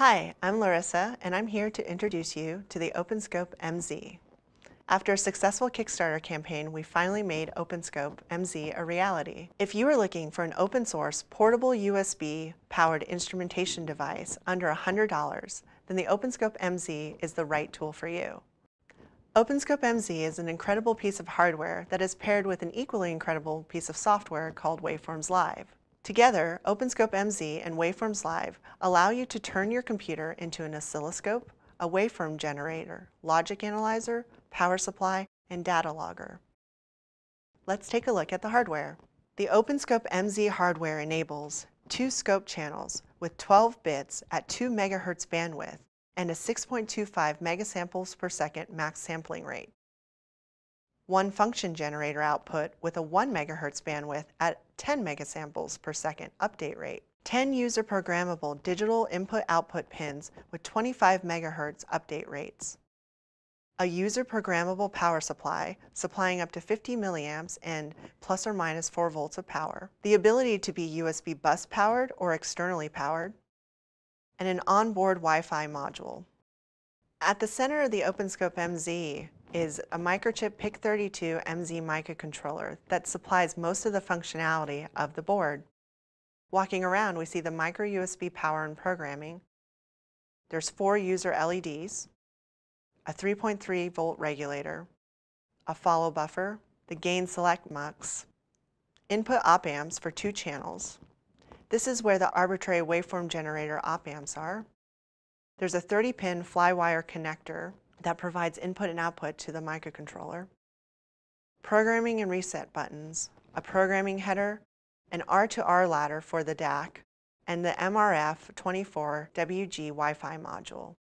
Hi, I'm Larissa, and I'm here to introduce you to the OpenScope MZ. After a successful Kickstarter campaign, we finally made OpenScope MZ a reality. If you are looking for an open source, portable USB powered instrumentation device under $100, then the OpenScope MZ is the right tool for you. OpenScope MZ is an incredible piece of hardware that is paired with an equally incredible piece of software called Waveforms Live. Together, OpenScope MZ and Waveforms Live allow you to turn your computer into an oscilloscope, a waveform generator, logic analyzer, power supply, and data logger. Let's take a look at the hardware. The OpenScope MZ hardware enables two scope channels with 12 bits at 2 MHz bandwidth and a 6.25 megasamples per second max sampling rate. One function generator output with a 1 MHz bandwidth at 10 megasamples per second update rate. 10 user programmable digital input-output pins with 25 MHz update rates. A user programmable power supply supplying up to 50 milliamps and plus or minus 4 volts of power. The ability to be USB bus powered or externally powered and an onboard Wi-Fi module. At the center of the OpenScope MZ is a microchip PIC32 MZ microcontroller that supplies most of the functionality of the board. Walking around, we see the micro USB power and programming. There's four user LEDs, a 3.3 volt regulator, a follow buffer, the gain select mux, input op amps for two channels, this is where the arbitrary waveform generator op amps are. There's a 30-pin fly-wire connector that provides input and output to the microcontroller. Programming and reset buttons, a programming header, an R2R ladder for the DAC, and the MRF24WG Wi-Fi module.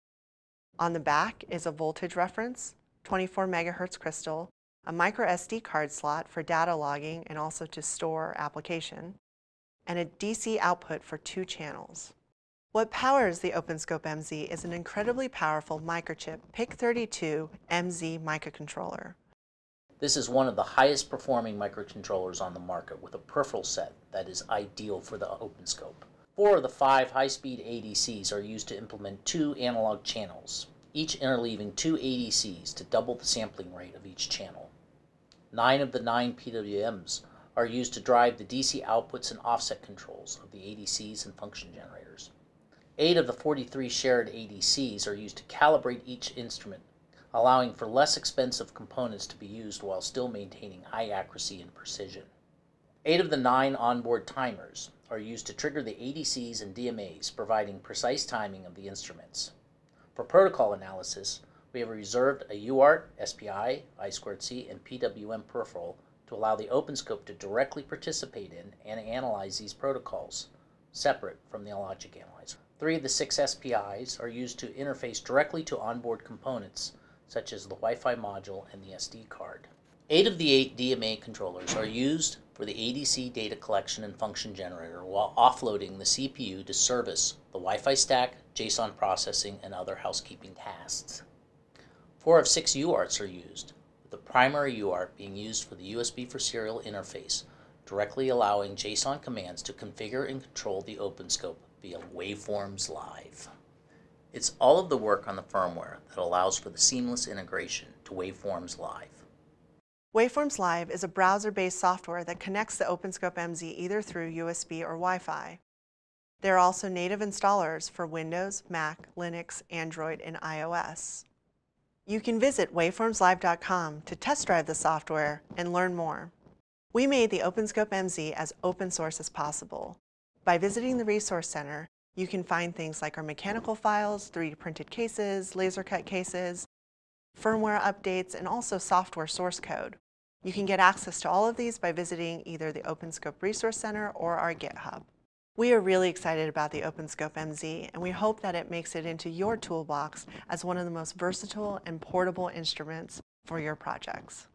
On the back is a voltage reference, 24 megahertz crystal, a micro SD card slot for data logging and also to store application, and a DC output for two channels. What powers the OpenScope MZ is an incredibly powerful microchip PIC32 MZ microcontroller. This is one of the highest performing microcontrollers on the market with a peripheral set that is ideal for the OpenScope. Four of the five high-speed ADCs are used to implement two analog channels, each interleaving two ADCs to double the sampling rate of each channel. Nine of the nine PWMs are used to drive the DC outputs and offset controls of the ADCs and function generators. Eight of the 43 shared ADCs are used to calibrate each instrument, allowing for less expensive components to be used while still maintaining high accuracy and precision. Eight of the nine onboard timers are used to trigger the ADCs and DMAs, providing precise timing of the instruments. For protocol analysis, we have reserved a UART, SPI, I2C, and PWM peripheral to allow the OpenScope to directly participate in and analyze these protocols, separate from the logic analyzer. Three of the six SPIs are used to interface directly to onboard components, such as the Wi-Fi module and the SD card. Eight of the eight DMA controllers are used for the ADC data collection and function generator while offloading the CPU to service the Wi-Fi stack, JSON processing, and other housekeeping tasks. Four of six UARTs are used, with the primary UART being used for the USB for serial interface, directly allowing JSON commands to configure and control the OpenScope via Waveforms Live. It's all of the work on the firmware that allows for the seamless integration to Waveforms Live. Waveforms Live is a browser-based software that connects the OpenScope MZ either through USB or Wi-Fi. There are also native installers for Windows, Mac, Linux, Android, and iOS. You can visit waveformslive.com to test drive the software and learn more. We made the OpenScope MZ as open source as possible. By visiting the Resource Center, you can find things like our mechanical files, 3D printed cases, laser cut cases, firmware updates, and also software source code. You can get access to all of these by visiting either the OpenScope Resource Center or our GitHub. We are really excited about the OpenScope MZ, and we hope that it makes it into your toolbox as one of the most versatile and portable instruments for your projects.